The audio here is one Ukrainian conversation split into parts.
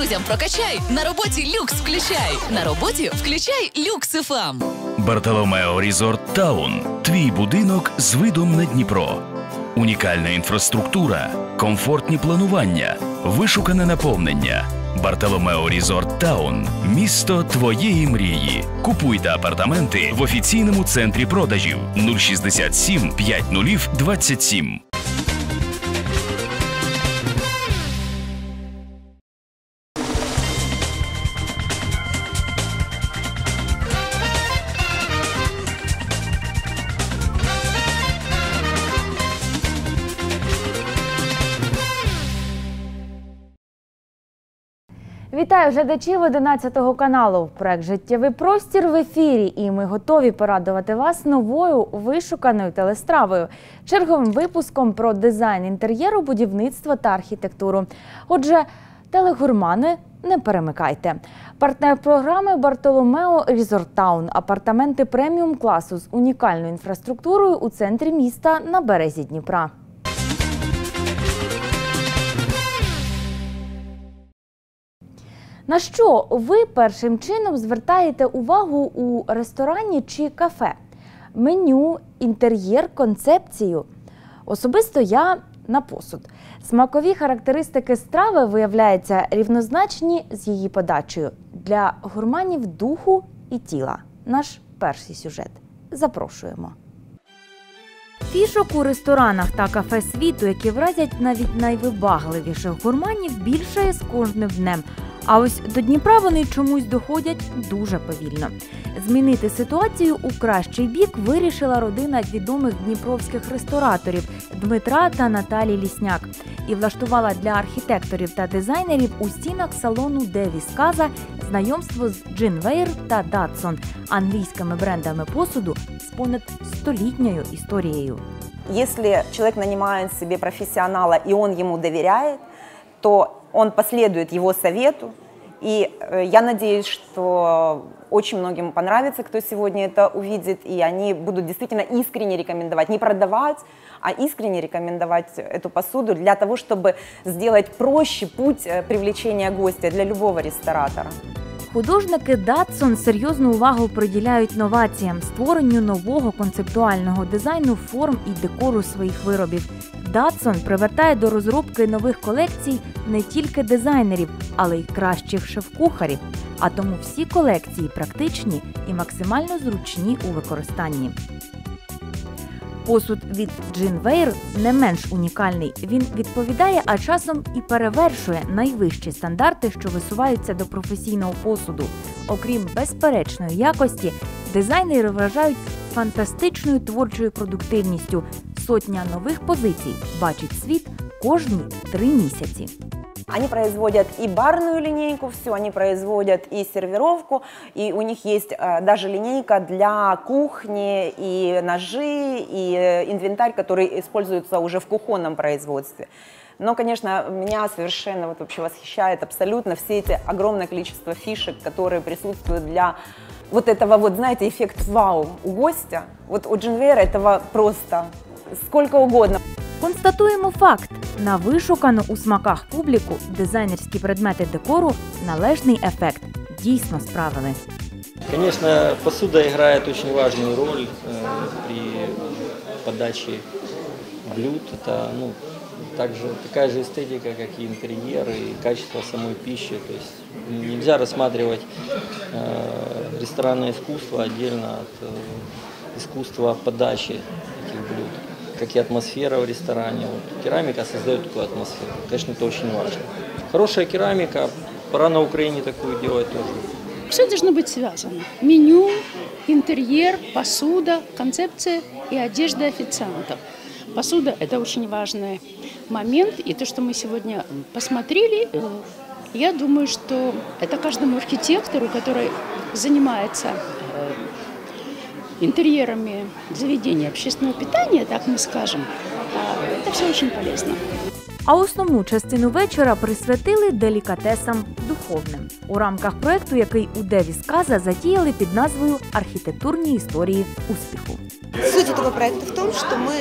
друзям прокачай. На роботі люкс включай. На роботі включай люкс FM. Bartolomeo Resort Town. Твій будинок з видом на Дніпро. Унікальна інфраструктура, комфортні планування, вишукане наповнення. Bartolomeo Resort Town. Місто твоєї мрії. Купуйте апартаменти в офіційному центрі продажів 067 50 27. Вітаю глядачів 11 каналу. Проект Життєвий простір в ефірі. І ми готові порадувати вас новою вишуканою телестравою, черговим випуском про дизайн інтер'єру, будівництво та архітектуру. Отже, телегурмани. Не перемикайте. Партнер програми Бартоломео Різортаун. Апартаменти преміум класу з унікальною інфраструктурою у центрі міста на березі Дніпра. На що ви першим чином звертаєте увагу у ресторані чи кафе? Меню, інтер'єр, концепцію. Особисто я на посуд. Смакові характеристики страви виявляються рівнозначні з її подачею для гурманів духу і тіла. Наш перший сюжет. Запрошуємо. Фішок у ресторанах та кафе світу, які вразять навіть найвибагливіших гурманів, більшає з кожним днем. А ось до Дніпра вони чомусь доходять дуже повільно. Змінити ситуацію у кращий бік вирішила родина відомих дніпровських рестораторів Дмитра та Наталі Лісняк і влаштувала для архітекторів та дизайнерів у стінах салону Девіс Каза знайомство з Джинвейр та Датсон англійськими брендами посуду з понад столітньою історією. Если человек нанимает себе профессионала и он ему доверяет, то он последует его совету. И э, я надеюсь, что очень многим понравится, кто сегодня это увидит, и они будут действительно искренне рекомендовать, не продавать, а искренне рекомендовать эту посуду для того, чтобы сделать проще путь э, привлечения гостя для любого ресторатора. Художники Датсон серйозну увагу приділяють новаціям, створенню нового концептуального дизайну форм і декору своїх виробів. Датсон привертає до розробки нових колекцій не тільки дизайнерів, але й кращих шеф-кухарів. А тому всі колекції практичні і максимально зручні у використанні. Посуд від Джинвейр не менш унікальний. Він відповідає, а часом і перевершує найвищі стандарти, що висуваються до професійного посуду. Окрім безперечної якості, дизайнери вражають фантастичною творчою продуктивністю. Сотня нових позицій бачить світ кожні три місяці. Они производят и барную линейку, все, они производят и сервировку, и у них есть э, даже линейка для кухни, и ножи, и э, инвентарь, который используется уже в кухонном производстве. Но, конечно, меня совершенно вот вообще восхищает абсолютно все эти огромное количество фишек, которые присутствуют для вот этого вот, знаете, эффект вау у гостя. Вот у Джинвейра этого просто сколько угодно. Констатуємо факт: на вишукану у смаках публіку дизайнерські предмети декору належний ефект дійсно справили. Конечно, посуда играет очень важную роль э, при подаче блюд. Это ну, также такая же эстетика, как и интерьер, и качество самой пищи. То есть нельзя рассматривать э, ресторанное искусство отдельно от э, искусства подачи этих блюд, Как и атмосфера в ресторане. Вот, керамика создает такую атмосферу. Конечно, это очень важно. Хорошая керамика, пора на Украине такую делать тоже. Все должно быть связано. Меню, интерьер, посуда, концепция и одежда официантов. Посуда – это очень важный момент. И то, что мы сегодня посмотрели, э, я думаю, что это каждому архитектору, который занимается интерьерами заведения общественного питания, так мы скажем, э, это все очень полезно. А основну частину вечора присвятили делікатесам духовним у рамках проекту, який у Девіс Каза затіяли під назвою Архітектурні історії успіху. Суть этого проекта в том, что мы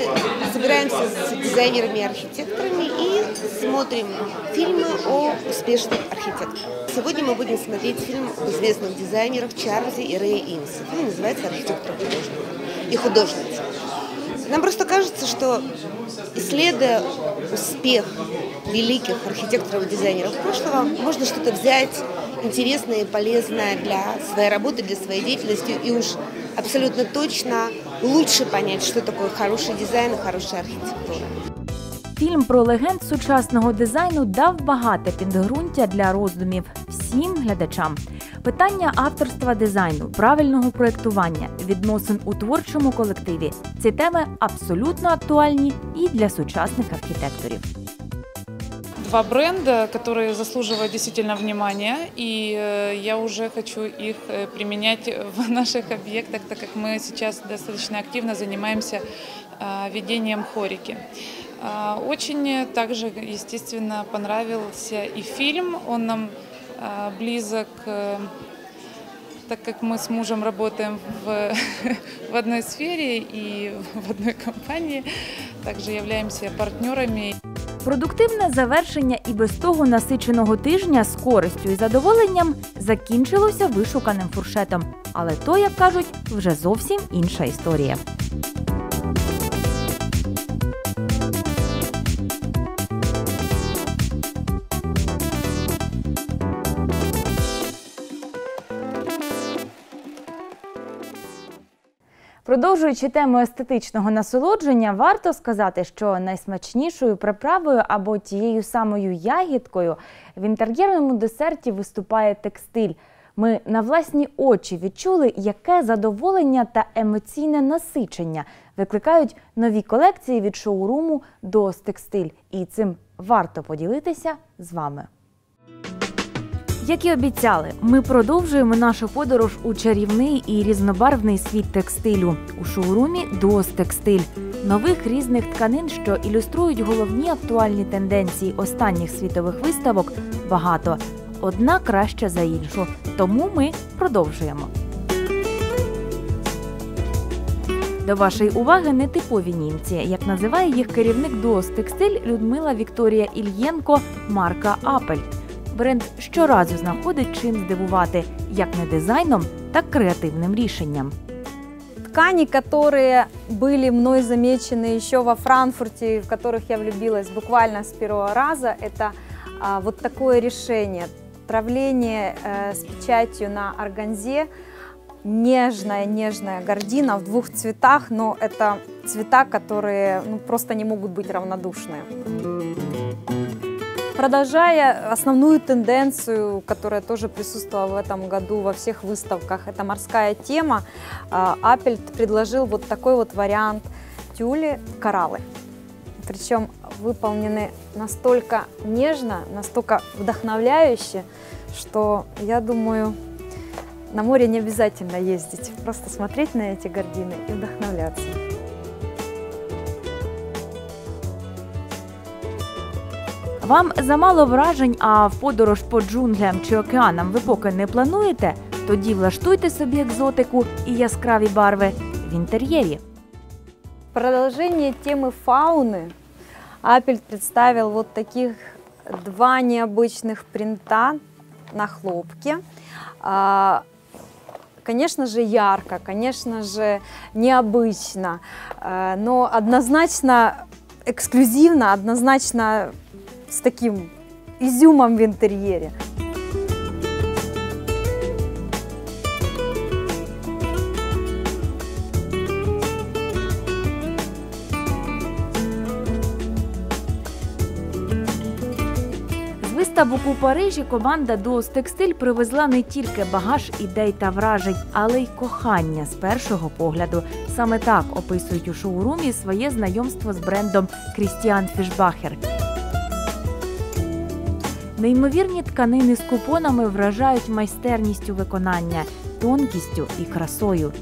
собираемся с дизайнерами и архитекторами и смотрим фильмы о успешных архитекторах. Сегодня мы будем смотреть фильм об известных дизайнерах Чарльзе и Рэя Инсе. Фильм называется «Архитектор художника» и художница. Нам просто кажется, что исследуя успех великих архитекторов и дизайнеров прошлого, можно что-то взять интересное и полезное для своей работы, для своей деятельности и уж абсолютно точно лучше понять, что такое хороший дизайн и хорошая архитектура. Фільм про легенд сучасного дизайну дав багате підґрунтя для роздумів всім глядачам. Питання авторства дизайну, правильного проєктування, відносин у творчому колективі ці теми абсолютно актуальні і для сучасних архітекторів. два бренда, которые заслуживают действительно внимания, и э, я уже хочу их э, применять в наших объектах, так как мы сейчас достаточно активно занимаемся э, ведением хорики. А, Очень также, естественно, понравился и фильм, он нам а, близок, э, так как мы с мужем работаем в, в одной сфере и в одной компании, также являемся партнерами. Продуктивне завершення і без того насиченого тижня з користю і задоволенням закінчилося вишуканим фуршетом. Але то, як кажуть, вже зовсім інша історія. Продовжуючи тему естетичного насолодження, варто сказати, що найсмачнішою приправою або тією самою ягідкою в інтер'єрному десерті виступає текстиль. Ми на власні очі відчули, яке задоволення та емоційне насичення викликають нові колекції від шоуруму до текстиль. І цим варто поділитися з вами. Як і обіцяли, ми продовжуємо нашу подорож у чарівний і різнобарвний світ текстилю у шоурумі Дуос Текстиль. Нових різних тканин, що ілюструють головні актуальні тенденції останніх світових виставок, багато. Одна краща за іншу. Тому ми продовжуємо. До вашої уваги нетипові німці, як називає їх керівник Дуос Текстиль Людмила Вікторія Ільєнко, марка Апель. Бренд щоразу знаходить чим здивувати як не дизайном, так креативним рішенням. ткани, которые были мной замечены еще во Франкфурте, в которых я влюбилась буквально с первого раза, это а, вот такое решение. Травление э, с печатью на органзе, нежная-нежная гардина в двух цветах, но это цвета, которые ну, просто не могут быть равнодушны. Продолжая основную тенденцию, которая тоже присутствовала в этом году во всех выставках, это морская тема, а, Apelt предложил вот такой вот вариант тюли кораллы. Причем выполнены настолько нежно, настолько вдохновляюще, что я думаю, на море не обязательно ездить, просто смотреть на эти гордины и вдохновляться. Вам замало вражень, а в подорож по джунглям чи океанам ви поки не плануєте? Тоді влаштуйте собі екзотику і яскраві барви в інтер'єрі. В продолжение темы фауны Аппельт представил вот таких два необычных принта на хлопке. А, Конечно же, ярко, конечно же, необычно, а, но однозначно эксклюзивно, однозначно с таким изюмом в интерьере. З виставок у Парижі команда Дуос Текстиль привезла не тільки багаж ідей та вражень, але й кохання з першого погляду. Саме так описують у шоурумі своє знайомство з брендом Крістіан Фішбахер. Неймовірні тканини з купонами вражають майстерністю виконання, тонкістю і красою.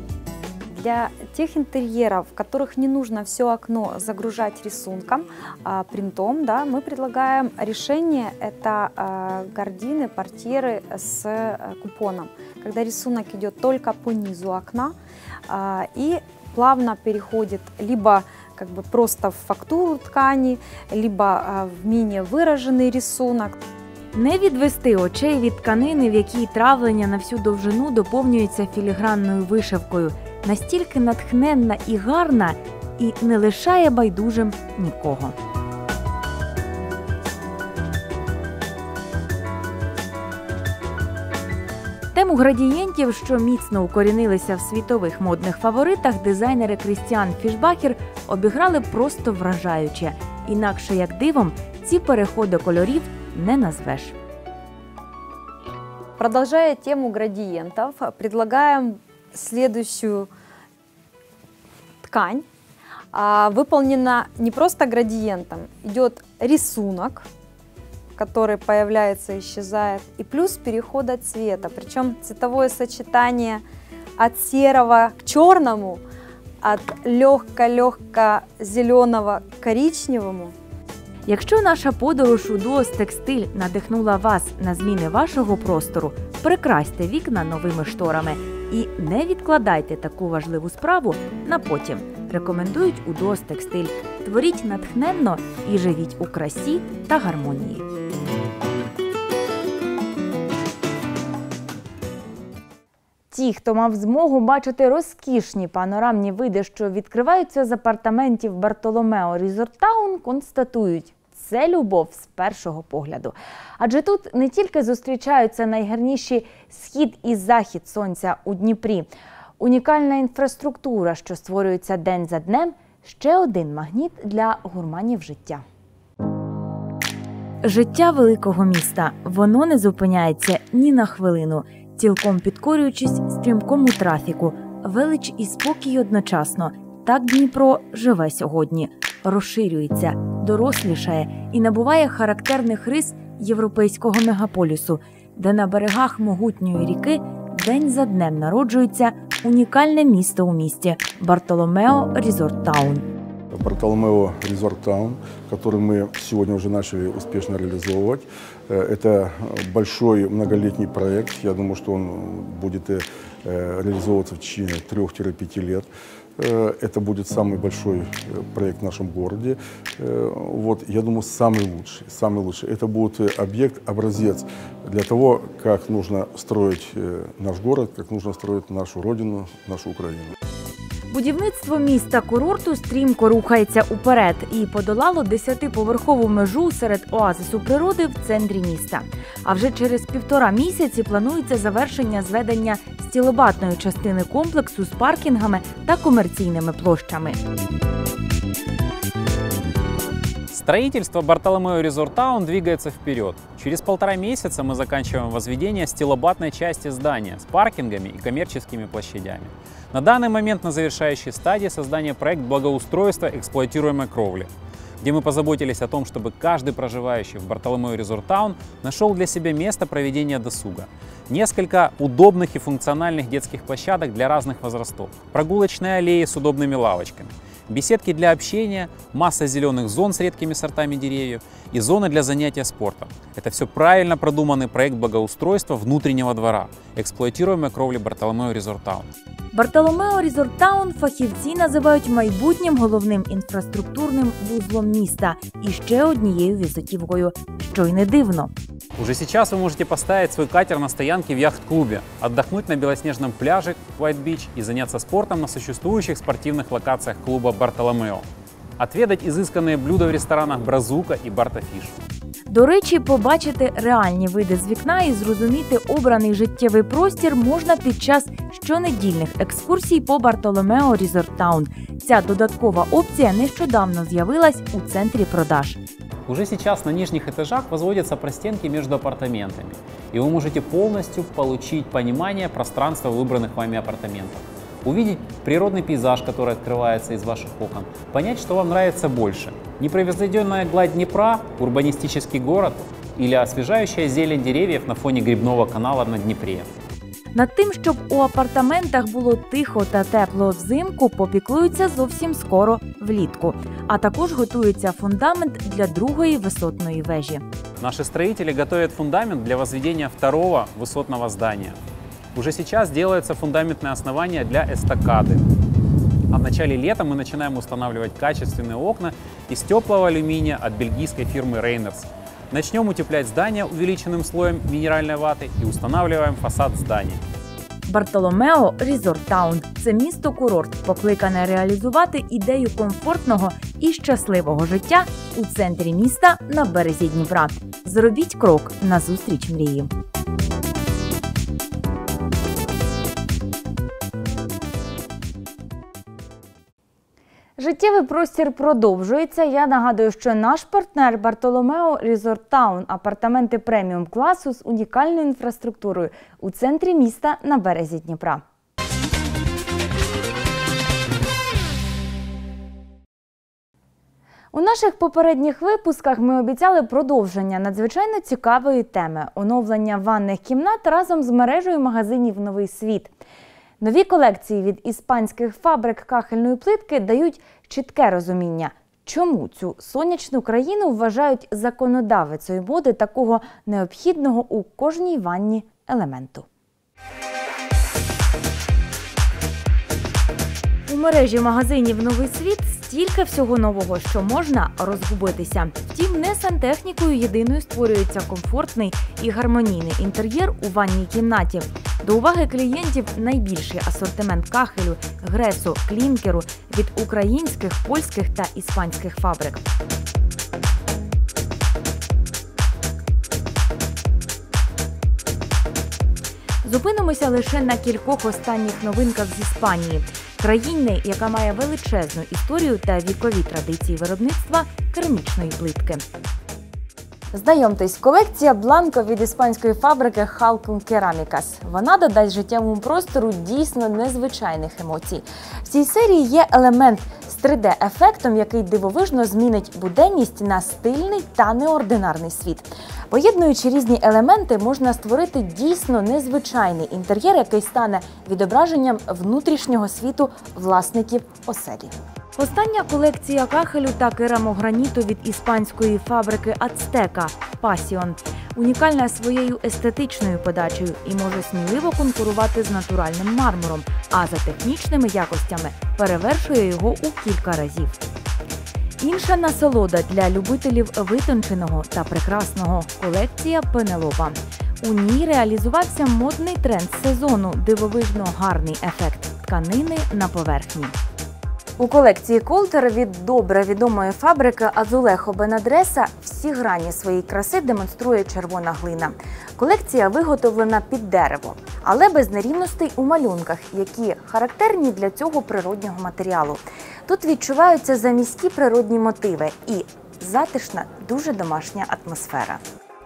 Для тех интерьеров, в которых не нужно все окно загружать рисунком, а, принтом, да, мы предлагаем решение – это а, гардины, портьеры с а, купоном, когда рисунок идет только по низу окна а, и плавно переходит либо как бы просто в фактуру ткани, либо а, в менее выраженный рисунок. Не відвести очей від тканини, в якій травлення на всю довжину доповнюється філігранною вишивкою, настільки натхненна і гарна, і не лишає байдужим нікого. Тему градієнтів, що міцно укорінилися в світових модних фаворитах, дизайнери Крістіан Фішбахер обіграли просто вражаюче. Інакше як дивом, ці переходи кольорів не назвеш. Продолжая тему градиентов, предлагаем следующую ткань. А, Выполнена не просто градиентом, идет рисунок, который появляется и исчезает, и плюс перехода цвета. Причем цветовое сочетание от серого к черному, от легко-легко зеленого к коричневому Якщо наша подорож у ДОС Текстиль надихнула вас на зміни вашого простору, прикрасьте вікна новими шторами і не відкладайте таку важливу справу на потім. Рекомендують у ДОС Текстиль. Творіть натхненно і живіть у красі та гармонії. Ті, хто мав змогу бачити розкішні панорамні види, що відкриваються з апартаментів Бартоломео Різортаун, констатують, це любов з першого погляду. Адже тут не тільки зустрічаються найгарніші схід і захід сонця у Дніпрі, унікальна інфраструктура, що створюється день за днем, ще один магніт для гурманів життя. Життя великого міста воно не зупиняється ні на хвилину, цілком підкорюючись стрімкому трафіку, велич і спокій одночасно. Так Дніпро живе сьогодні, розширюється, дорослішає і набуває характерних рис європейського мегаполісу, де на берегах могутньої ріки день за днем народжується унікальне місто у місті Бартоломео Різорт Таун. Бартоломео Резорт Таун, который мы сегодня уже начали успешно реализовывать. Э, Это большой многолетний проект. Я думаю, что он будет э, реализовываться в течение 3-5 лет. Э, Это будет самый большой э, проект в нашем городе. Э, Вот, я думаю, самый лучший. Самый лучший. Это будет объект, образец для того, как нужно строить наш город, как нужно строить нашу родину, нашу Украину. Будівництво міста курорту стрімко рухається уперед і подолало 10-поверхову межу серед оазису природи в центрі міста. А вже через півтора місяці планується завершення зведення стілобатної частини комплексу з паркінгами та комерційними площами. Строительство Бартоломео Резорт Таун двигается вперед. Через полтора месяца мы заканчиваем возведение стилобатной части здания с паркингами и коммерческими площадями. На данный момент на завершающей стадии создания проект благоустройства эксплуатируемой кровли, где мы позаботились о том, чтобы каждый проживающий в Bartolomeo Resort Town нашел для себя место проведения досуга. Несколько удобных и функциональных детских площадок для разных возрастов, прогулочные аллеи с удобными лавочками, беседки для общения, масса зеленых зон с редкими сортами деревьев и зоны для занятия спортом. Это все правильно продуманный проект благоустройства внутреннего двора, эксплуатируемой кровли Бартоломео Резорт Таун. Бартоломео Різорт Таун фахівці називають майбутнім головним інфраструктурним вузлом міста і ще однією візитівкою, що й не дивно. Уже сейчас вы можете поставить свой катер на стоянке в яхт-клубе, отдохнуть на белоснежном пляже White Beach и заняться спортом на существующих спортивных локациях клуба Бартоломео. Отведать изысканные блюда в ресторанах Бразука и Бартафиш. До речі, побачити реальні види з вікна і зрозуміти обраний життєвий простір можна під час щонедільних екскурсій по Бартоломео Різорт Таун. Ця додаткова опція нещодавно з'явилась у центрі продаж. Уже сейчас на нижних этажах возводятся простенки между апартаментами, и вы можете полностью получить понимание пространства выбранных вами апартаментов. Увидеть природный пейзаж, который открывается из ваших окон, понять, что вам нравится больше. Непроизведенная гладь Днепра, урбанистический город или освежающая зелень деревьев на фоне грибного канала на Днепре. Над тим, щоб у апартаментах було тихо та тепло взимку, попіклуються зовсім скоро влітку, а також готується фундамент для другої висотної вежі. Наши строители готовят фундамент для возведения второго высотного здания. Уже сейчас делается фундаментное основание для эстакады. А в начале лета мы начинаем устанавливать качественные окна из теплого алюминия от бельгийской фирмы Рейнерс. Начнем утеплять здание увеличенным слоем минеральной ваты и устанавливаем фасад здания. Bartolomeo Resort Town це місто-курорт, покликане реалізувати ідею комфортного і щасливого життя у центрі міста на березі Дніпра. Зробіть крок назустріч мрії. Життєвий простір продовжується. Я нагадую, що наш партнер Bartolomeo Resort Town апартаменти преміум класу з унікальною інфраструктурою у центрі міста на березі Дніпра. У наших попередніх випусках ми обіцяли продовження надзвичайно цікавої теми оновлення ванних кімнат разом з мережею магазинів Новий світ. Нові колекції від іспанських фабрик кахельної плитки дають чітке розуміння, чому цю сонячну країну вважають законодавицею моди такого необхідного у кожній ванні елементу. У мережі магазинів Новий світ стільки всього нового, що можна розгубитися. Втім, не сантехнікою єдиною створюється комфортний і гармонійний інтер'єр у ванній кімнаті. До уваги клієнтів найбільший асортимент кахелю, гресу, клінкеру від українських, польських та іспанських фабрик. Зупинимося лише на кількох останніх новинках з Іспанії, країни, яка має величезну історію та вікові традиції виробництва керамічної плитки. Знайомтесь, колекція Бланко від іспанської фабрики Халкун Keramicas. Вона додасть життєвому простору дійсно незвичайних емоцій. В цій серії є елемент з 3D-ефектом, який дивовижно змінить буденність на стильний та неординарний світ. Поєднуючи різні елементи, можна створити дійсно незвичайний інтер'єр, який стане відображенням внутрішнього світу власників оселі. Остання колекція кахелю та керамограніту від іспанської фабрики Ацтека Пасіон унікальна своєю естетичною подачею і може сміливо конкурувати з натуральним мармуром, а за технічними якостями перевершує його у кілька разів. Інша насолода для любителів витонченого та прекрасного колекція Пенелопа. У ній реалізувався модний тренд сезону дивовижно гарний ефект тканини на поверхні. У колекції Колтер від добре відомої фабрики Азулехо Бенадреса всі грані своєї краси демонструє червона глина. Колекція виготовлена під дерево, але без нерівностей у малюнках, які характерні для цього природнього матеріалу. Тут відчуваються заміські природні мотиви і затишна, дуже домашня атмосфера.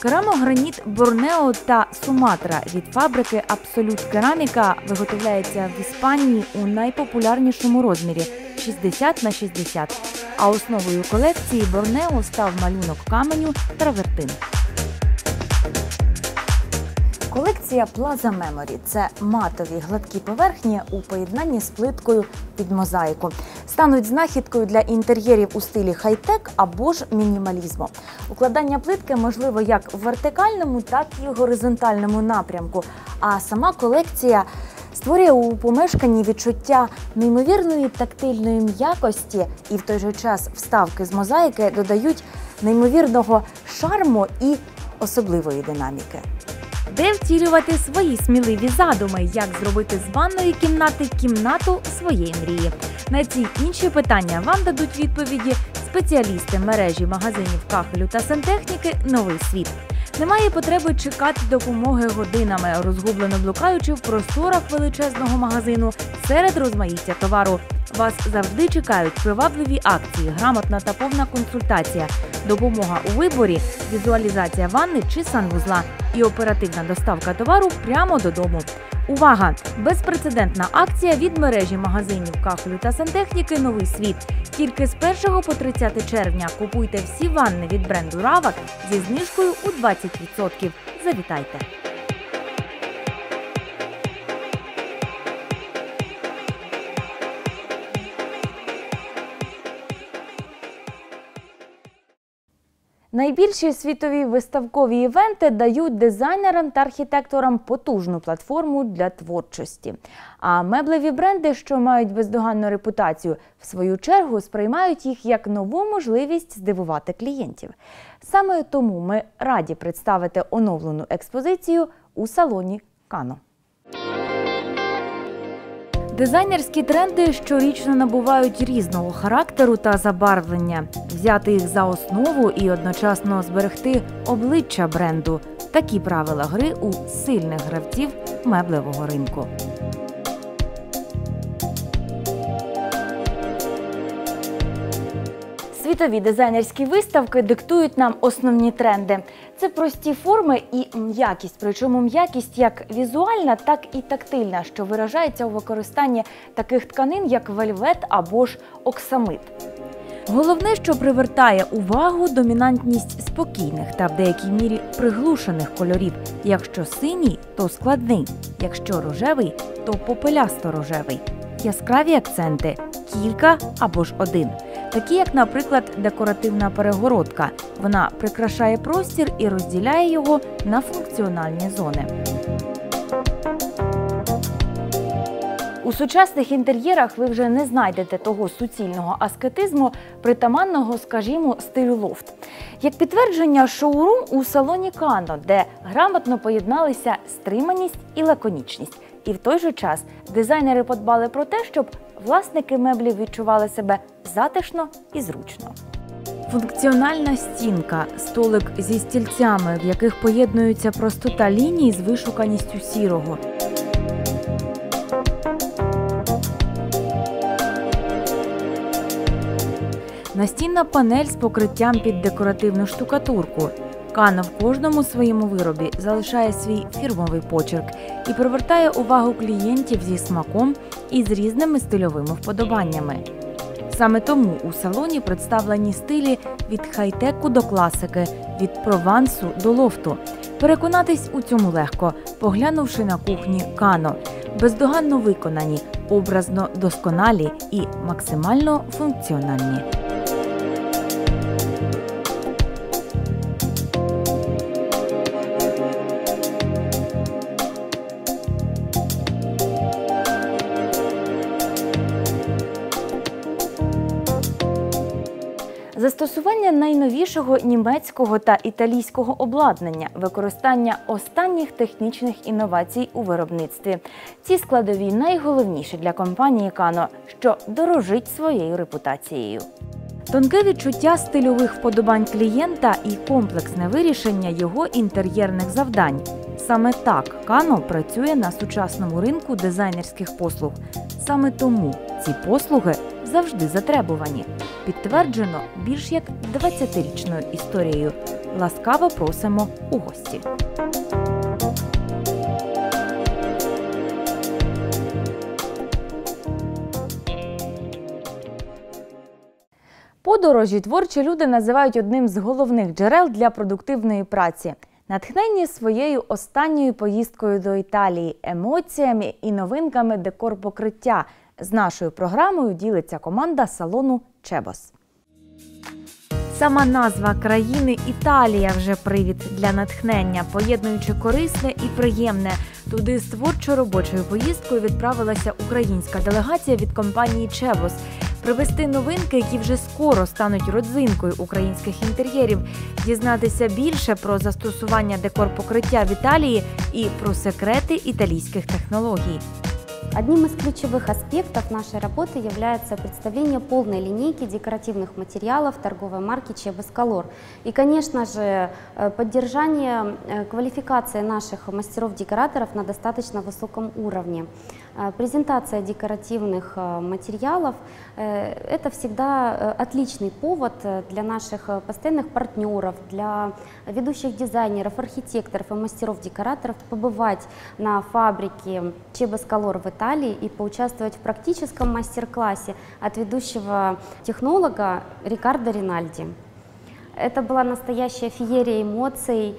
Керамограніт Борнео та Суматра від фабрики Абсолют Кераміка виготовляється в Іспанії у найпопулярнішому розмірі 60 на 60. А основою колекції Борнео став малюнок каменю травертин. Колекція Plaza Memory – це матові гладкі поверхні у поєднанні з плиткою під мозаїку. Стануть знахідкою для інтер'єрів у стилі хай-тек або ж мінімалізму. Укладання плитки можливо як в вертикальному, так і в горизонтальному напрямку. А сама колекція створює у помешканні відчуття неймовірної тактильної м'якості, і в той же час вставки з мозаїки додають неймовірного шарму і особливої динаміки. Де втілювати свої сміливі задуми, як зробити з ванної кімнати кімнату своєї мрії? На ці інші питання вам дадуть відповіді спеціалісти мережі магазинів кахелю та сантехніки Новий світ. Немає потреби чекати допомоги годинами, розгублено блукаючи в просторах величезного магазину серед розмаїття товару. Вас завжди чекають привабливі акції, грамотна та повна консультація, допомога у виборі, візуалізація ванни чи санвузла і оперативна доставка товару прямо додому. Увага! Безпрецедентна акція від мережі магазинів кафелю та сантехніки Новий світ. Тільки з 1 по 30 червня купуйте всі ванни від бренду Равак зі знижкою у 20%. Завітайте! Найбільші світові виставкові івенти дають дизайнерам та архітекторам потужну платформу для творчості. А меблеві бренди, що мають бездоганну репутацію, в свою чергу сприймають їх як нову можливість здивувати клієнтів. Саме тому ми раді представити оновлену експозицію у салоні Кано. Дизайнерські тренди щорічно набувають різного характеру та забарвлення. Взяти їх за основу і одночасно зберегти обличчя бренду. Такі правила гри у сильних гравців меблевого ринку. Світові дизайнерські виставки диктують нам основні тренди. Це прості форми і м'якість, причому м'якість як візуальна, так і тактильна, що виражається у використанні таких тканин, як вельвет або ж оксамит. Головне, що привертає увагу домінантність спокійних та в деякій мірі приглушених кольорів. Якщо синій, то складний, якщо рожевий, то попелясто рожевий. Яскраві акценти кілька або ж один. Такі, як, наприклад, декоративна перегородка. Вона прикрашає простір і розділяє його на функціональні зони. У сучасних інтер'єрах ви вже не знайдете того суцільного аскетизму, притаманного, скажімо, стилю лофт. Як підтвердження, шоурум у салоні Кано, де грамотно поєдналися стриманість і лаконічність. І в той же час дизайнери подбали про те, щоб власники меблів відчували себе затишно і зручно. Функціональна стінка, столик зі стільцями, в яких поєднуються простота ліній з вишуканістю сірого. Настінна панель з покриттям під декоративну штукатурку. Кано в кожному своєму виробі залишає свій фірмовий почерк і привертає увагу клієнтів зі смаком і з різними стильовими вподобаннями. Саме тому у салоні представлені стилі від хай-теку до класики, від провансу до лофту. Переконатись у цьому легко, поглянувши на кухні Кано, бездоганно виконані, образно досконалі і максимально функціональні. Найновішого німецького та італійського обладнання, використання останніх технічних інновацій у виробництві. Ці складові найголовніші для компанії Кано, що дорожить своєю репутацією. Тонке відчуття стильових вподобань клієнта і комплексне вирішення його інтер'єрних завдань. Саме так Кано працює на сучасному ринку дизайнерських послуг. Саме тому ці послуги завжди затребувані. Підтверджено більш як 20-річною історією. Ласкаво просимо у гості. Подорожі творчі люди називають одним з головних джерел для продуктивної праці. Натхнені своєю останньою поїздкою до Італії, емоціями і новинками декор покриття. З нашою програмою ділиться команда салону Чебос. Сама назва країни Італія вже привід для натхнення, поєднуючи корисне і приємне. Туди з творчо-робочою поїздкою відправилася українська делегація від компанії Чебос. Привезти новинки, які вже скоро стануть родзинкою українських інтер'єрів, дізнатися більше про застосування декор покриття в Італії і про секрети італійських технологій. Одним из ключевых аспектов нашей работы является представление полной линейки декоративных материалов торговой марки Колор. И, конечно же, э, поддержание э, квалификации наших мастеров-декораторов на достаточно высоком уровне. Э, Презентация декоративных э, материалов э, – это всегда э, отличный повод э, для наших постоянных партнеров, для ведущих дизайнеров, архитекторов и мастеров-декораторов побывать на фабрике Чебас Колор в Италии и поучаствовать в практическом мастер-классе от ведущего технолога Рикардо Ринальди. Это была настоящая феерия эмоций,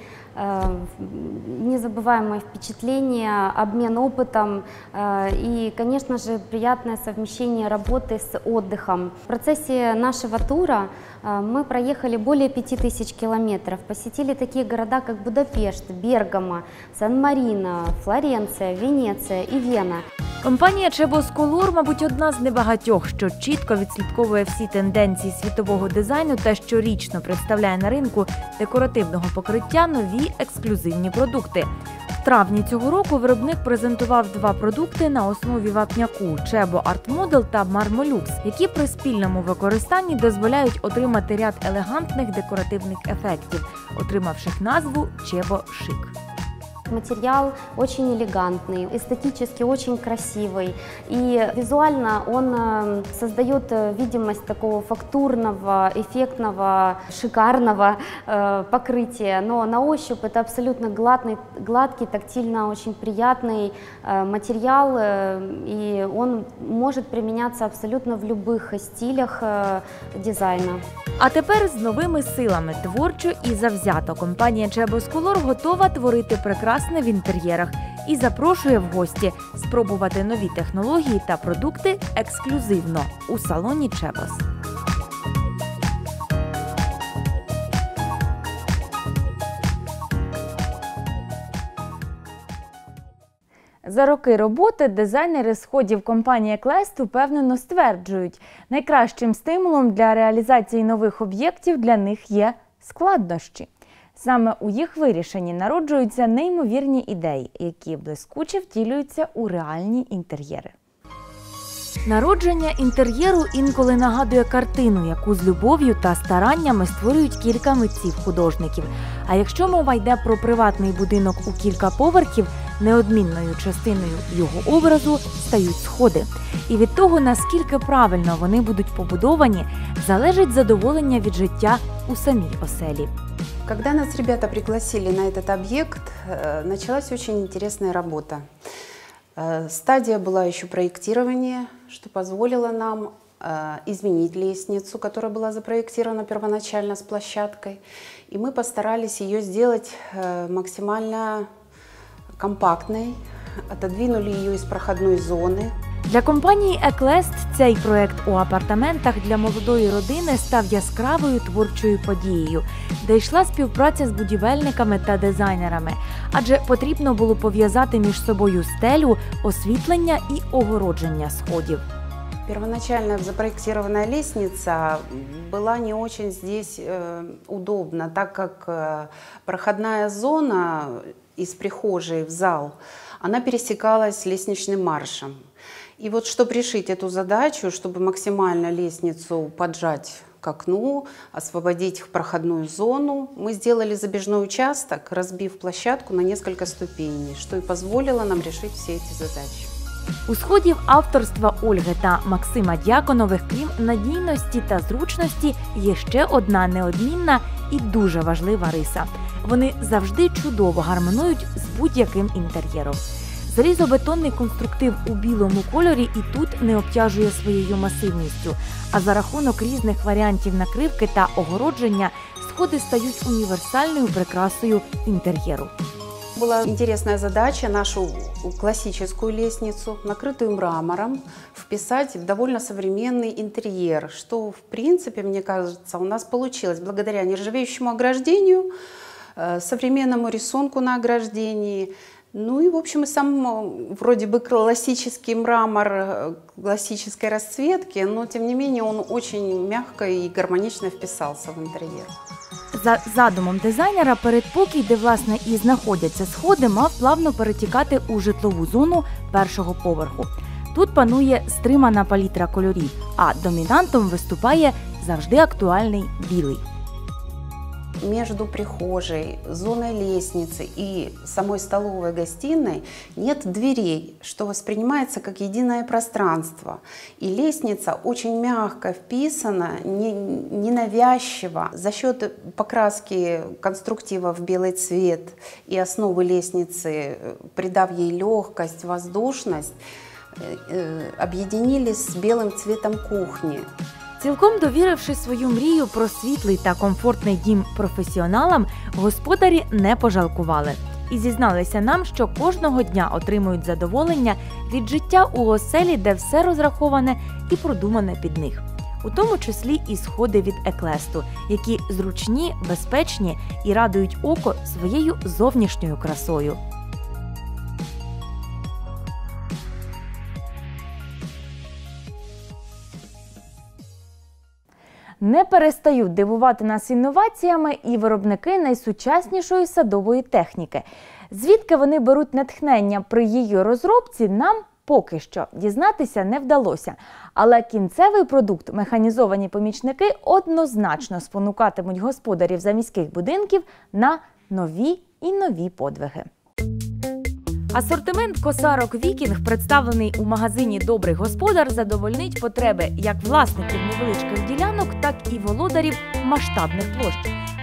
незабываемые впечатления, обмен опытом э, и, конечно же, приятное совмещение работы с отдыхом. В процессе нашего тура э, мы проехали более 5000 километров, посетили такие города, как Будапешт, Бергамо, Сан-Марино, Флоренция, Венеция и Вена. Компанія Чебос Колор, мабуть, одна з небагатьох, що чітко відслідковує всі тенденції світового дизайну та щорічно представляє на ринку декоративного покриття нові ексклюзивні продукти. В травні цього року виробник презентував два продукти на основі вапняку Чебо Арт Модел та Мармолюкс, які при спільному використанні дозволяють отримати ряд елегантних декоративних ефектів, отримавши назву Чебо Шик. Материал очень элегантный, эстетически очень красивый. И визуально он э, создает э, видимость такого фактурного, эффектного, шикарного э, покрытия. Но на ощупь это абсолютно гладный, гладкий, тактильно очень приятный э, материал. Э, и он может применяться абсолютно в любых стилях э, дизайна. А тепер з новими силами творчо і завзято компанія Чебос Колор готова творити прекрасне в інтер'єрах і запрошує в гості спробувати нові технології та продукти ексклюзивно у салоні Чебос. За роки роботи дизайнери сходів компанії Клест упевнено стверджують, найкращим стимулом для реалізації нових об'єктів для них є складнощі. Саме у їх вирішенні народжуються неймовірні ідеї, які блискуче втілюються у реальні інтер'єри. Народження інтер'єру інколи нагадує картину, яку з любов'ю та стараннями створюють кілька митців-художників. А якщо мова йде про приватний будинок у кілька поверхів, неодмінною частиною його образу стають сходи. І від того, наскільки правильно вони будуть побудовані, залежить задоволення від життя у самій оселі. Когда нас ребята пригласили на этот объект, э, началась очень интересная работа. Э, Стадия была еще проектирования, что позволило нам э, изменить лестницу, которая была запроектирована первоначально с площадкой. И мы постарались ее сделать максимально компактной, отодвинули ее из проходной зоны. Для компанії Еклест цей проект у апартаментах для молодої родини став яскравою творчою подією, де йшла співпраця з будівельниками та дизайнерами, адже потрібно було пов'язати між собою стелю, освітлення і огородження сходів. Первоначально запроектированная лестница была не очень здесь э, удобна, так как э, проходная зона из прихожей в зал, она пересекалась лестничным маршем. И вот чтобы решить эту задачу, чтобы максимально лестницу поджать к окну, освободить проходную зону, мы сделали забежной участок, разбив площадку на несколько ступеней, что и позволило нам решить все эти задачи. У сходів авторства Ольги та Максима Дяконових, крім надійності та зручності, є ще одна неодмінна і дуже важлива риса. Вони завжди чудово гармонують з будь-яким інтер'єром. Залізобетонний конструктив у білому кольорі і тут не обтяжує своєю масивністю. А за рахунок різних варіантів накривки та огородження сходи стають універсальною прикрасою інтер'єру. Была интересная задача нашу классическую лестницу, накрытую мрамором, вписать в довольно современный интерьер, что, в принципе, мне кажется, у нас получилось благодаря нержавеющему ограждению, э, современному рисунку на ограждении, ну и, в общем, и сам э, вроде бы классический мрамор э, классической расцветки, но, тем не менее, он очень мягко и гармонично вписался в интерьер. За задумом дизайнера, передпокій, де власне і знаходяться сходи, мав плавно перетікати у житлову зону першого поверху. Тут панує стримана палітра кольорів, а домінантом виступає завжди актуальний білий. Между прихожей, зоной лестницы и самой столовой гостиной нет дверей, что воспринимается как единое пространство. И лестница очень мягко вписана, не- ненавязчиво. За счет покраски конструктива в белый цвет и основы лестницы, придав ей легкость, воздушность, э, э, объединились с белым цветом кухни. Цілком довіривши свою мрію про світлий та комфортний дім професіоналам, господарі не пожалкували і зізналися нам, що кожного дня отримують задоволення від життя у оселі, де все розраховане і продумане під них. У тому числі і сходи від еклесту, які зручні, безпечні і радують око своєю зовнішньою красою. Не перестають дивувати нас інноваціями і виробники найсучаснішої садової техніки. Звідки вони беруть натхнення при її розробці, нам поки що дізнатися не вдалося. Але кінцевий продукт, механізовані помічники, однозначно спонукатимуть господарів заміських будинків на нові і нові подвиги. Асортимент косарок Viking, представлений у магазині Добрий господар, задовольнить потреби як власників невеличких ділянок, так і володарів масштабних площ.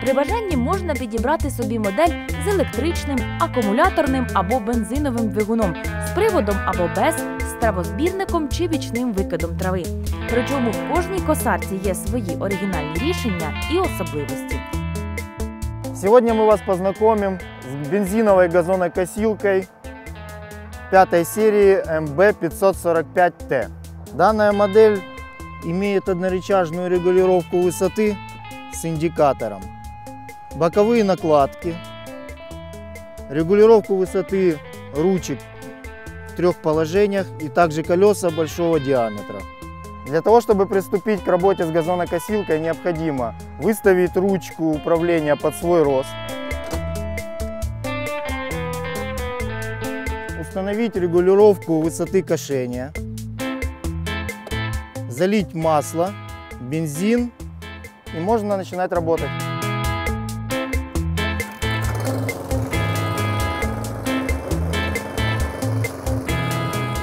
При бажанні можна підібрати собі модель з електричним, акумуляторним або бензиновим двигуном, з приводом або без, з травозбірником чи бічним викидом трави. Причому в кожній косарці є свої оригінальні рішення і особливості. Сегодня мы вас познакомим с бензиновой газонокосилкой пятой серии MB545T. Данная модель имеет однорычажную регулировку высоты с индикатором, боковые накладки, регулировку высоты ручек в трех положениях и также колеса большого диаметра. Для того, чтобы приступить к работе с газонокосилкой, необходимо выставить ручку управления под свой рост, установить регулировку высоты кошения, залить масло, бензин и можно начинать работать.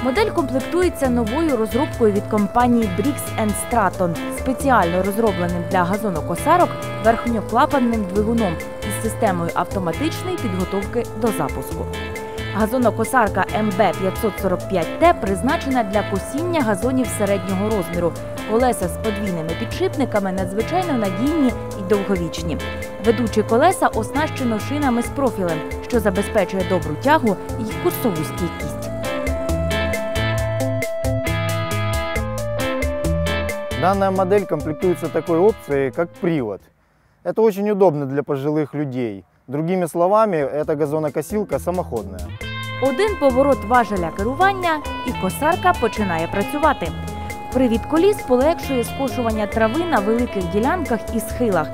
Модель комплектується новою розробкою від компанії Briggs Stratton, спеціально розробленим для газонокосарок верхньоклапанним двигуном із системою автоматичної підготовки до запуску. Газонокосарка МБ545Т призначена для косіння газонів середнього розміру. Колеса з подвійними підшипниками надзвичайно надійні і довговічні. Ведучі колеса оснащено шинами з профілем, що забезпечує добру тягу і курсову стійкість. Данная модель комплектуется такой опцией, как привод. Это очень удобно для пожилых людей. Другими словами, эта газонокосилка самоходная. Один поворот важеля керування, і косарка починає працювати. Привід коліс полегшує скошування трави на великих ділянках і схилах.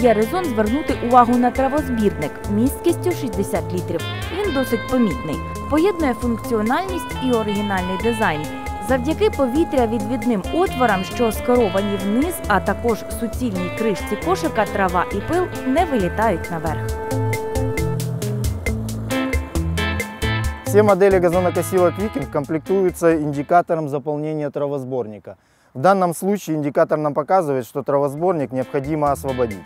Є резон звернути увагу на травозбірник місткістю 60 літрів. Він досить помітний, поєднує функціональність і оригінальний дизайн. Завдяки повітря відвідним отворам, що скеровані вниз, а також суцільній кришці кошика, трава і пил не вилітають наверх. Все модели газонокосилок Викинг комплектуются индикатором заполнения травосборника. В данном случае индикатор нам показывает, что травосборник необходимо освободить.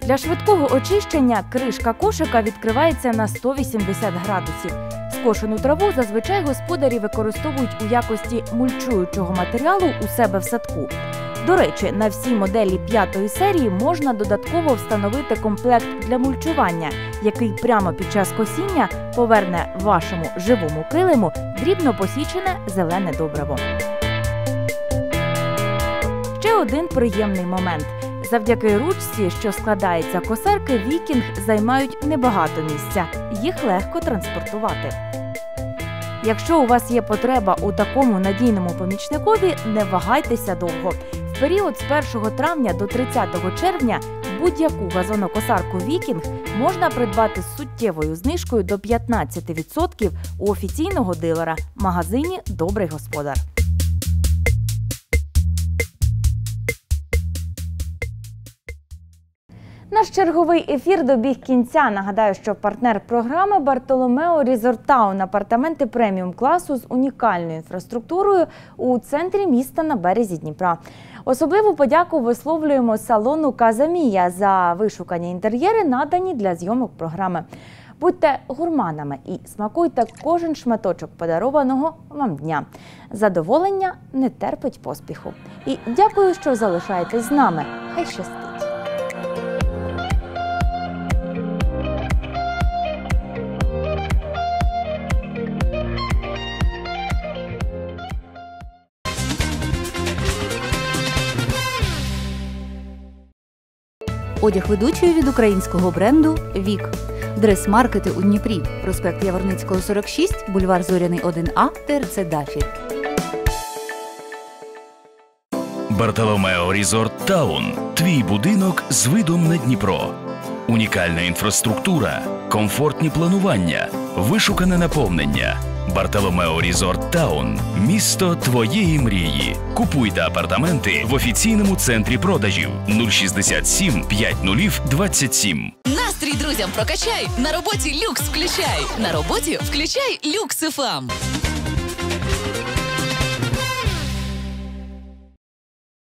Для швидкого очищення кришка кошика відкривається на 180 градусів. Скошену траву зазвичай господарі використовують у якості мульчуючого матеріалу у себе в садку. До речі, на всі моделі п'ятої серії можна додатково встановити комплект для мульчування, який прямо під час косіння поверне вашому живому килиму дрібно посічене зелене добриво. Ще один приємний момент. Завдяки ручці, що складається косарки Viking займають небагато місця, їх легко транспортувати. Якщо у вас є потреба у такому надійному помічникові, не вагайтеся довго. Період з 1 травня до 30 червня будь-яку газонокосарку Viking можна придбати з суттєвою знижкою до 15% у офіційного дилера магазині Добрий господар. Наш черговий ефір добіг кінця. Нагадаю, що партнер програми Бартоломео Різортаун апартаменти преміум класу з унікальною інфраструктурою у центрі міста на березі Дніпра. Особливу подяку висловлюємо салону Казамія за вишукані інтер'єри, надані для зйомок програми. Будьте гурманами і смакуйте кожен шматочок подарованого вам дня. Задоволення не терпить поспіху. І дякую, що залишаєтесь з нами. Хай щастить! Одяг ведучої від українського бренду Вік. Дрес-маркети у Дніпрі. Проспект Яворницького, 46, бульвар Зоряний 1А, ТРЦ Дафі. Bartolomeo Resort Town. Твій будинок з видом на Дніпро. Унікальна інфраструктура, комфортні планування, вишукане наповнення. Bartolomeo Resort Town. Місто твоєї мрії. Купуйте апартаменти в офіційному центрі продажів 067 50 27. Настрій друзям прокачай. На роботі люкс включай. На роботі включай люкс ФМ.